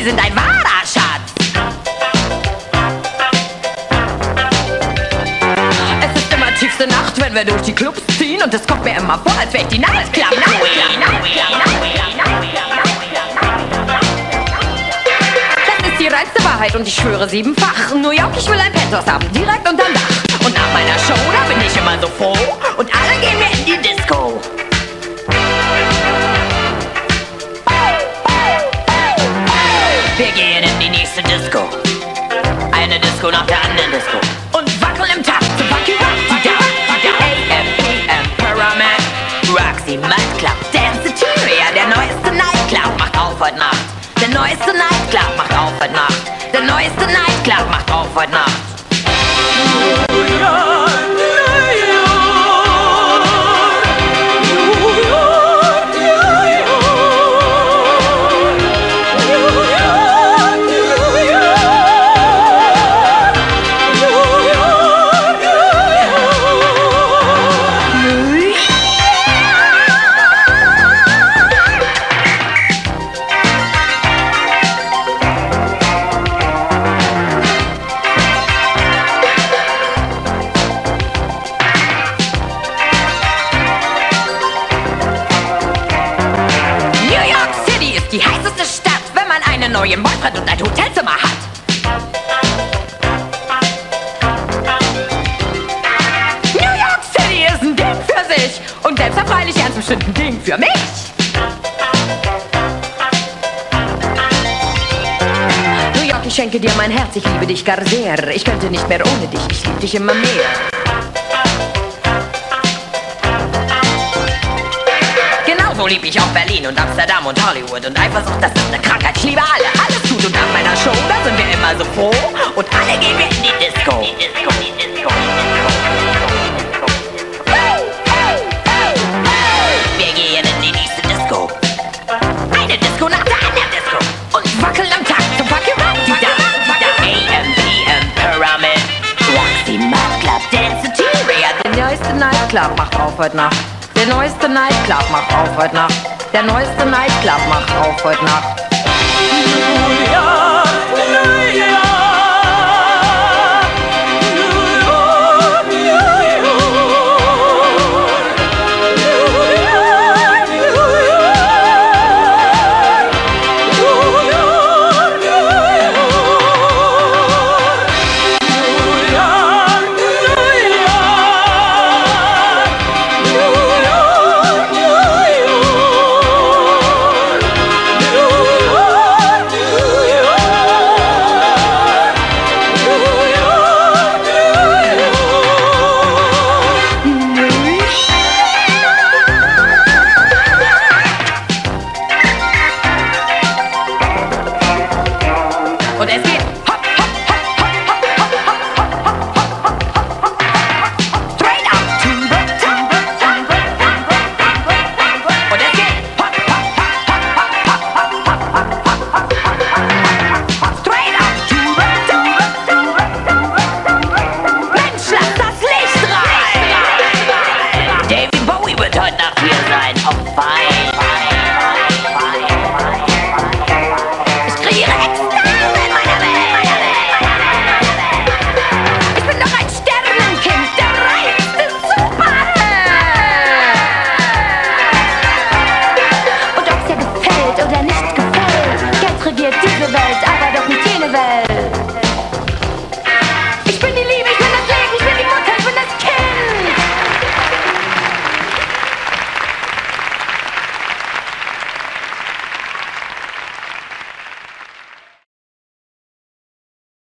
Sie sind ein wahrer Schatz. Es ist immer tiefste Nacht, wenn wir durch die Clubs ziehen und es kommt mir immer vor, als wäre ich die Nightclub. Das ist die reinste Wahrheit und ich schwöre siebenfach. New York, ich will ein Penthouse haben, direkt unterm Dach. Und nach meiner Show, da bin ich immer so froh und Disco nach der anderen Disco. Und wackeln im Takt zu Funky Rock. AM, PM, Pyramid, Roxy, Mad Club, Dance Citeria. Der neueste Nightclub macht auf heute Nacht. Der neueste Nightclub macht auf heute Nacht. Einen neuen Boyfriend und ein Hotelzimmer hat. New York City ist ein Ding für sich und selbst freilich ganz bestimmt ein Ding für mich. New York, ich schenke dir mein Herz, ich liebe dich gar sehr. Ich könnte nicht mehr ohne dich, ich liebe dich immer mehr. Genauso lieb ich auch Berlin und Amsterdam und Hollywood und Eifersucht, das ist eine Krankheit. Ich liebe alle, alles gut und nach meiner Show, da sind wir immer so froh und alle gehen wir in die Disco. Die Disco, die Disco, die Disco. Wir gehen in die nächste Disco. Eine Disco nach der anderen Disco und wackeln am Tag zum Funky Rock. Die da, AM, PM, Pyramid, Roxy, Mad Club, Dance Citeria. Der neueste Nightclub macht auf heute Nacht. Der neueste Nightclub macht auf heute Nacht. Der neueste Nightclub macht auf heute Nacht. York. Bye.